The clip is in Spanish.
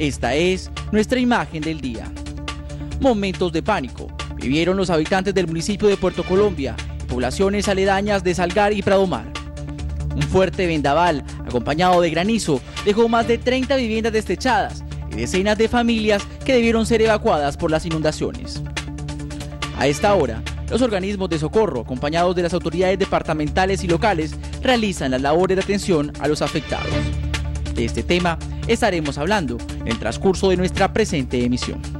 Esta es nuestra imagen del día. Momentos de pánico vivieron los habitantes del municipio de Puerto Colombia poblaciones aledañas de Salgar y Pradomar. Un fuerte vendaval, acompañado de granizo, dejó más de 30 viviendas destechadas y decenas de familias que debieron ser evacuadas por las inundaciones. A esta hora, los organismos de socorro, acompañados de las autoridades departamentales y locales, realizan las labores de atención a los afectados. De este tema estaremos hablando en el transcurso de nuestra presente emisión.